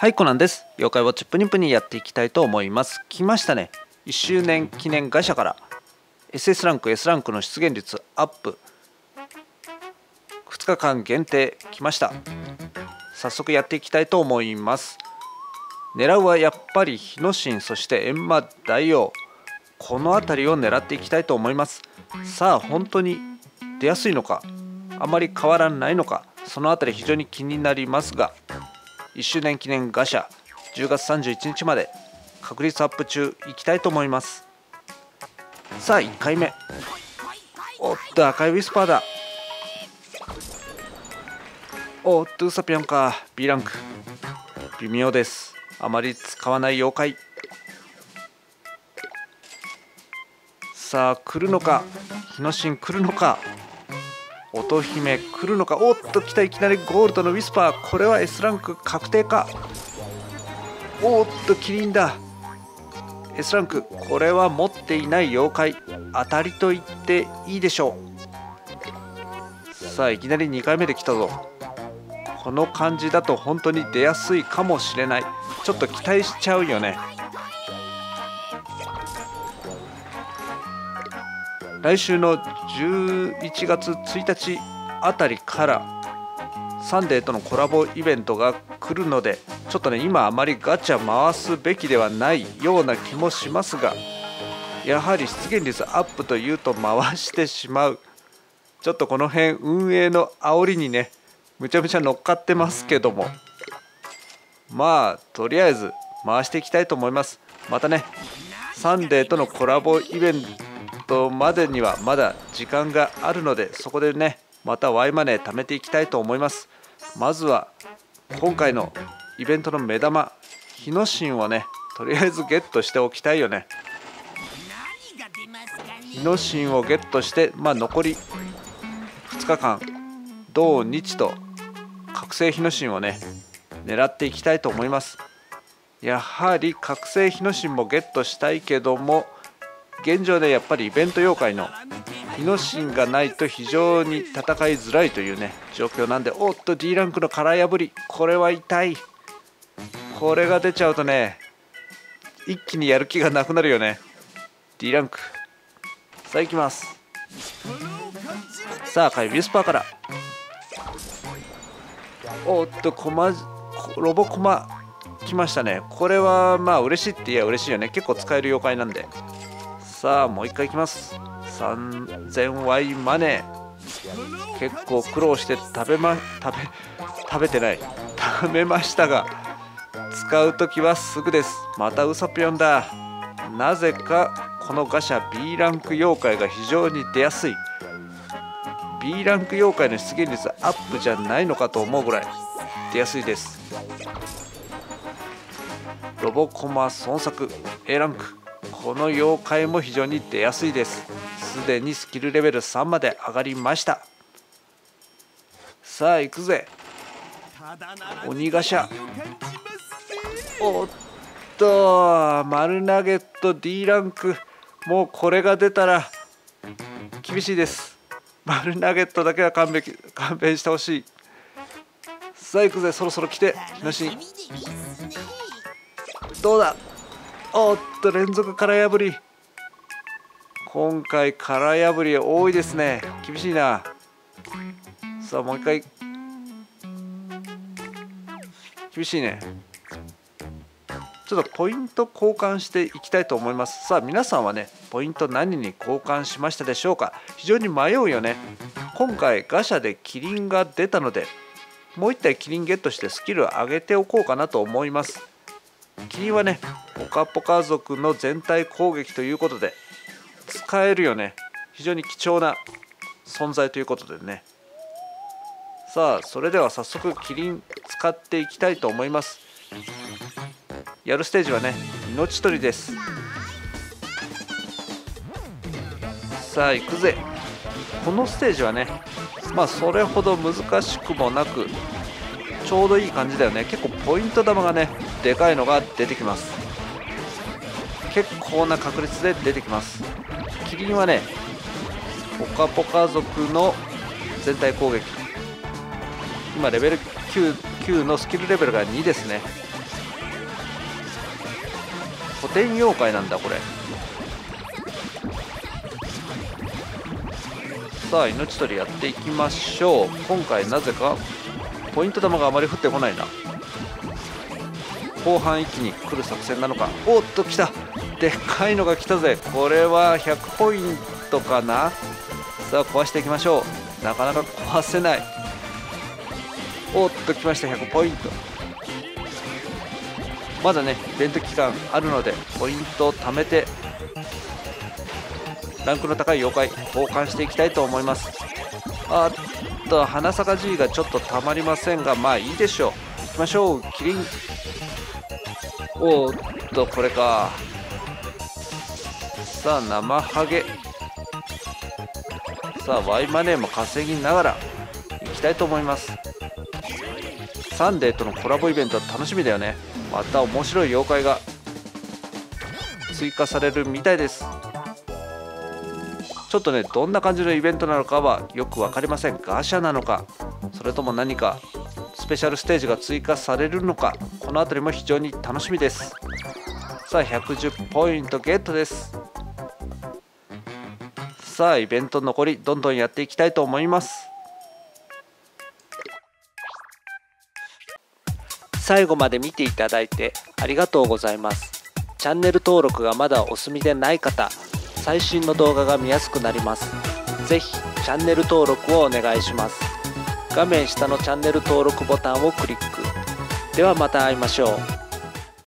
はいコナンです。妖怪ウォッチプニプニやっていきたいと思います。来ましたね。1周年記念ガシャから。SS ランク S ランクの出現率アップ。2日間限定来ました。早速やっていきたいと思います。狙うはやっぱり日野神そして閻魔大王。この辺りを狙っていきたいと思います。さあ本当に出やすいのかあまり変わらないのかその辺り非常に気になりますが。1周年記念ガシャ10月31日まで確率アップ中いきたいと思います。さあ1回目。おっと赤いウィスパーだ。おっとウサピョンか。B ランク。微妙です。あまり使わない妖怪。さあ来るのか。日野神来るのか。乙姫来るのか？おっと来たいきなりゴールドのウィスパー。これは S ランク確定か？おっとキリンだ。S ランクこれは持っていない妖怪。当たりと言っていいでしょう。さあいきなり2回目で来たぞ。この感じだと本当に出やすいかもしれない。ちょっと期待しちゃうよね。来週の11月1日あたりからサンデーとのコラボイベントが来るのでちょっとね今あまりガチャ回すべきではないような気もしますがやはり出現率アップというと回してしまう。ちょっとこの辺運営の煽りにねむちゃむちゃ乗っかってますけども。まあとりあえず回していきたいと思います。またねサンデーとのコラボイベントまでにはまだ時間があるのでそこでねまた Y マネー貯めていきたいと思います。まずは今回のイベントの目玉日野神をねとりあえずゲットしておきたいよね。日野神をゲットしてまあ残り2日間土日と覚醒日野神をね狙っていきたいと思います。やはり覚醒日野神もゲットしたいけども現状でやっぱりイベント妖怪の日野神がないと非常に戦いづらいというね状況なんでおっと D ランクの殻破り。これは痛い。これが出ちゃうとね一気にやる気がなくなるよね。D ランク。さあ行きます。さあ赤いウィスパーから。おっとコマロボコマ来ましたね。これはまあ嬉しいって言えば嬉しいよね。結構使える妖怪なんで。さあもう一回いきます。3000Y マネー。結構苦労して食べま食べ食べてない。食べましたが使う時はすぐです。またウソピョンだ。なぜかこのガシャ B ランク妖怪が非常に出やすい。B ランク妖怪の出現率アップじゃないのかと思うぐらい出やすいです。ロボコマ孫作。A ランク。この妖怪も非常に出やすいです。すでにスキルレベル3まで上がりました。さあ行くぜ。鬼ガシャ。おっと丸ナゲット D ランク。もうこれが出たら厳しいです。丸ナゲットだけは勘弁勘弁してほしい。さあ行くぜ。そろそろ来て東にどうだ？おっと連続殻破り。今回殻破り多いですね。厳しいな。さあもう一回。厳しいね。ちょっとポイント交換していきたいと思います。さあ皆さんはねポイント何に交換しましたでしょうか？非常に迷うよね。今回ガシャでキリンが出たのでもう1体キリンゲットしてスキル上げておこうかなと思います。キリンはねポカポカ族の全体攻撃ということで使えるよね。非常に貴重な存在ということでね。さあそれでは早速キリン使っていきたいと思います。やるステージはね命取りです。さあ行くぜ。このステージはねまあそれほど難しくもなくちょうどいい感じだよね。結構ポイント玉がねでかいのが出てきます。結構な確率で出てきます。キリンはねポカポカ族の全体攻撃。今レベル 9, 9のスキルレベルが2ですね。古典妖怪なんだこれ。さあ命取りやっていきましょう。今回なぜかポイント玉があまり降ってこないな。後半一気に来る作戦なのか。おっと来た。でっかいのが来たぜ。これは100ポイントかな。さあ壊していきましょう。なかなか壊せない。おっと来ました。100ポイント。まだねイベント期間あるのでポイントを貯めてランクの高い妖怪交換していきたいと思います。あっと花咲か G がちょっとたまりませんがまあいいでしょう。行きましょう。キリン。おっとこれか。さあ生ハゲ。さあ Y マネーも稼ぎながらいきたいと思います。サンデーとのコラボイベントは楽しみだよね。また面白い妖怪が追加されるみたいです。ちょっとねどんな感じのイベントなのかはよく分かりません。ガシャなのかそれとも何かスペシャルステージが追加されるのかこの辺りも非常に楽しみです。さあ110ポイントゲットです。さあイベント残りどんどんやっていきたいと思います。最後まで見ていただいてありがとうございます。チャンネル登録がまだお済みでない方最新の動画が見やすくなります。ぜひチャンネル登録をお願いします。画面下のチャンネル登録ボタンをクリック。ではまた会いましょう。